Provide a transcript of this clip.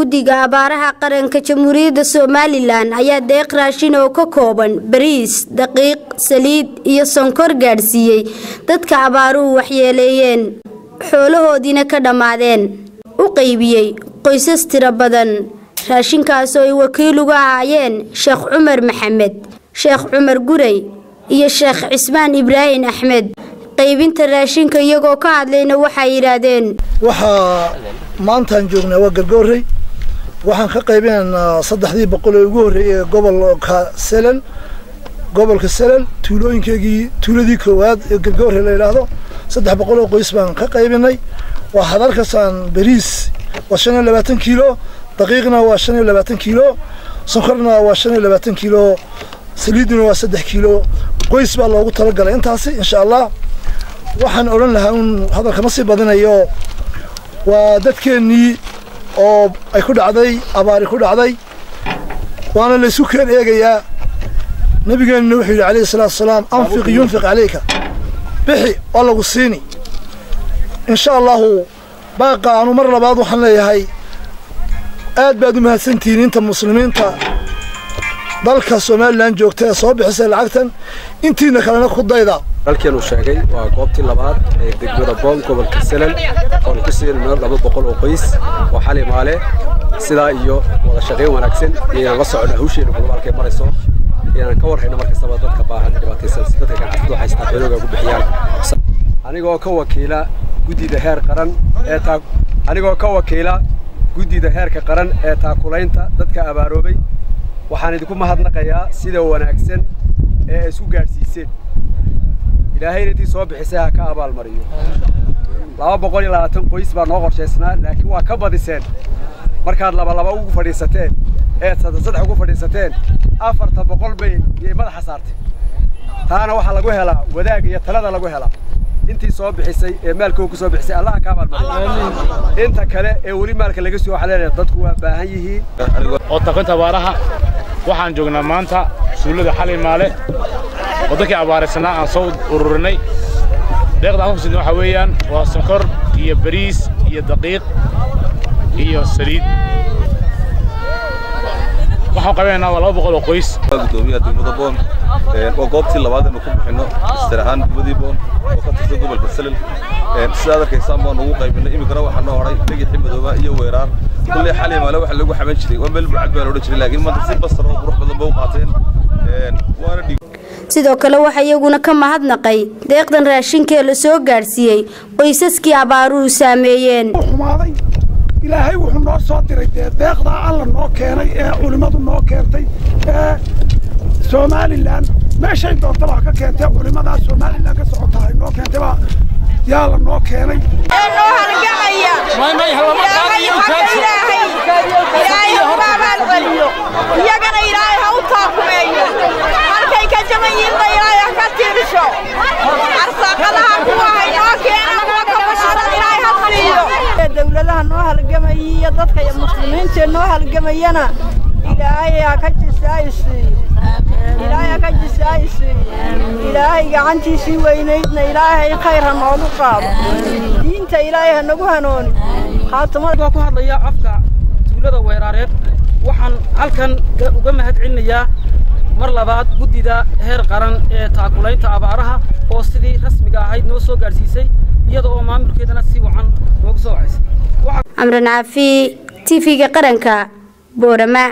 guddiga abaaraha qaranka jamhuuriyadda somalilan ayaa deeq raashin oo ka kooban bariis daqiiq saliid iyo sonkor gaadhsiiyey. Dadka abaaruhu waxyeeleeyeen xoolahoodiina ka dhammaadeen u qaybiyey qoysas tiro badan. Raashinkaas oo ay wakiil uga ahaayeen sheekh cumar maxamed sheekh cumar guray iyo sheekh cismaan ibraahim axmed. Qaybinta raashinka iyagoo ka hadlayna waxay yidhaahdeen waxaa maantaan joognaa waa gargoorey waxaan ka qaybinaynaa saddexdii boqol ee ugu horreeyey gobolka selen gobolka selen tuulooyinkeygii tuuladii koowaad ee gargoorey la yidhaahdo saddex boqol oo qoys baan ka qaybinay. Waxaad halkaasaan bariis waa shan iyo labaatan kiilo daqiiqna waa shan iyo labaatan kiilo sonkorna waa shan iyo labaatan kiilo saliiduna waa saddex kiilo. Qoys baa loogu talagalay intaasi insha allah waxaan odhan lahaa un hadalkama sii badinayo. Waa dadkeennii oo ay ku dhacday abaari ku dhacday. Waana laysu keen eegayaa nebigeenna wuxuu yidhi calayhi salaatu wasalaam anfiq yunfiq calayka bixi waa lagu siini. Insha allahu baaqa anu mar labaad waxaan leeyahay aad baad u mahadsantihiin inta muslimiinta dalka somalilan joogta ee soo bixisay lacagtan intiina kalena ku dayda. Halkeen uu sheegay waa goobtii labaad ee degmada boon gobolka selen oonu ku siinayno laba boqol oo qoys oo xali maale sidaa iyo wada shaqayn wanaagsan inaan la socono hawsheena gobolkay marayso. Inaan ka warhayno markastaba dadka baahan dhibaataysan si dadka ganacsado haystaa xoolooga ku bixiyaan. Anigoo ka wakiila guddida heer qaran ee taa anigoo ka wakiila guddida heerka qaran ee taakulaynta dadka abaaroobay waxaan idinku mahadnaqayaa sida wanaagsan ee isku gaadhsiiseen. Ilaahayna intii soo bixisay ha ka abaalmariyo laba boqol iyo labaatan qoys baa noo qorshaysnaa laakiin waa ka badiseen. Markaad laba laba ugu fadhiisateen ee saddex saddex ugu fadhiisateen afarta boqol bay iyay madaxa saartay. Taana waxaa lagu helaa wadaag iyo talada lagu helaa. Intii soo bixisay ee maalkooga ku soo bixisay allaha ka abaalmariyo inta kale ee weli maalka laga soo xaleelaya dadku waa baahan yihiin. Oo taqinta abaaraha waxaan joognaa maanta suullada xalay maale waddankii abaaraysanaa aan soo ururinay. Deeqda aan ku sidna weeyaan waa sonkor iyo bariis iyo daqiiq iyo saliid waxaan qabanaynaa waa laba boqol oo qoys. Gudoomiyaha degmada boon. Waa goobtii labaad aynu ku bixinno istir ahaan degmadii boon. Oo ka tirsan gobolka selel sidaad arkaysaan baan ugu qaybinay iminkana waxaa noo horay dhegixi madooba iyo weeraar. Kulley xali maale waxa lagu xaman jiray. Waa meel bucad baa la odhan jiray laakiin maanta si basar oo qurux badan ba u qaateen waana dhig sidoo kale waxaa iyaguna ka mahadnaqay deeqdan raashinkee la soo gaadhsiiyey qoysaskii abaaruhu saameeyeen ilaahay wuxuu noo soo diray dee deeqdaa alla noo keenay ee culimmadu noo keentay ee somalilan meeshay doontaba ha ka keentee culimmadaa somalilan ka socotahay noo keentay baa yaa la noo keenay iyagana ilaahay ha u taakumeeyo halkay ka jaban yihiinba ilaahay ha ka tiirsho arsaaqadaha kuwa haynoo keenan kuwa ka bashadan ilaahay ha siiyo dowladaha noo halgamayay iyo dadka muslimiinta noo halgamayana. Ilaahay ha ka jisaaysiiyo ilaahay ha ka jisaaysiiyo ilaahay gacantiisii weynaydna ilaahay khayr ha noogu qaado. Diinta ilaahay ha nagu hanooni khaatamada ku hadlaya afka tuulada weeraareed waxaan halkan uga mahad celinayaa mar labaad guddida heer qaran ee taakulaynta abaaraha oo sidii rasmiga ahayd noo soo gaadhsiisay iyada oo maamulkeedana si wacan noogu soo wacaysay camran caafi tv-ga qaranka boorama